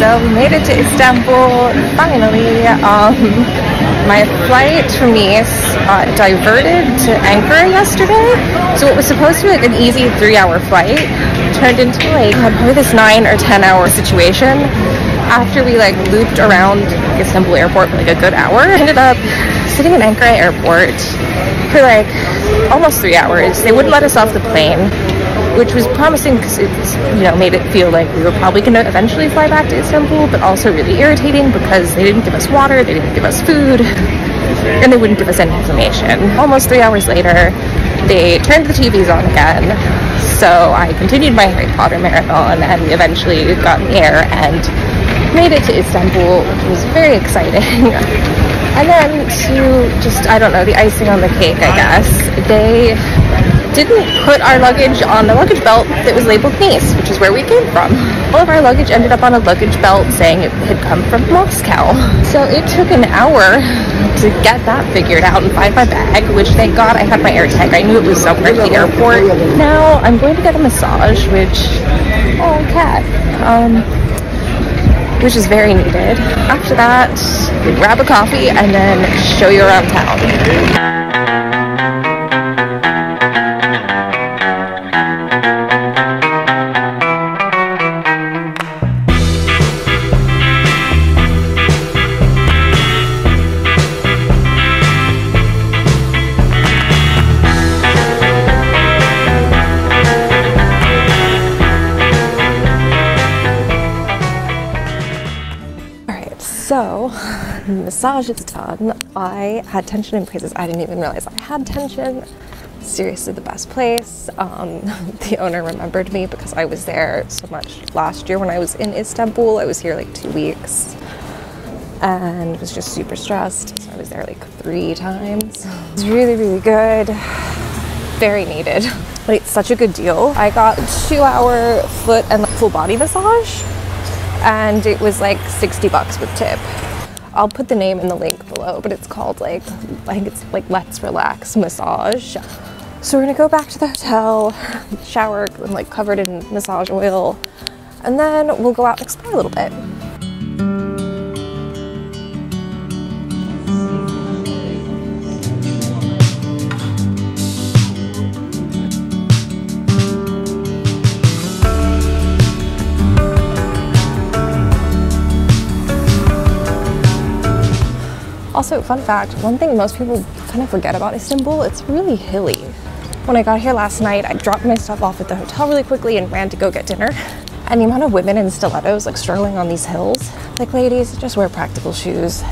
So we made it to Istanbul finally. Um, my flight from Nice uh, diverted to Ankara yesterday. So it was supposed to be like an easy three-hour flight turned into like probably this nine or ten hour situation. After we like looped around Istanbul airport for like a good hour, ended up sitting in Ankara airport for like almost three hours. They wouldn't let us off the plane which was promising because it you know made it feel like we were probably going to eventually fly back to Istanbul, but also really irritating because they didn't give us water, they didn't give us food, and they wouldn't give us any information. Almost three hours later, they turned the TVs on again. So I continued my Harry Potter marathon, and eventually got in the air and made it to Istanbul, which was very exciting. and then to just I don't know the icing on the cake, I guess they didn't put our luggage on the luggage belt that was labeled Nice, which is where we came from. All of our luggage ended up on a luggage belt saying it had come from Moscow. So it took an hour to get that figured out and find my bag, which thank God I had my AirTag. I knew it was somewhere at the airport. Now I'm going to get a massage, which, oh, cat. Um, which is very needed. After that, grab a coffee and then show you around town. So, massage is done. I had tension in places I didn't even realize I had tension. Seriously, the best place. Um, the owner remembered me because I was there so much last year when I was in Istanbul. I was here like two weeks and was just super stressed. So I was there like three times. It was really, really good. Very needed. It's such a good deal. I got two hour foot and full body massage and it was like 60 bucks with tip. I'll put the name in the link below, but it's called like, I think it's like Let's Relax Massage. So we're gonna go back to the hotel, shower, and like covered in massage oil, and then we'll go out and explore a little bit. Also, fun fact, one thing most people kind of forget about Istanbul, it's really hilly. When I got here last night, I dropped my stuff off at the hotel really quickly and ran to go get dinner. And the amount of women in stilettos like struggling on these hills, like ladies, just wear practical shoes.